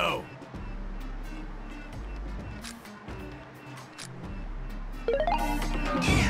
go. Yeah.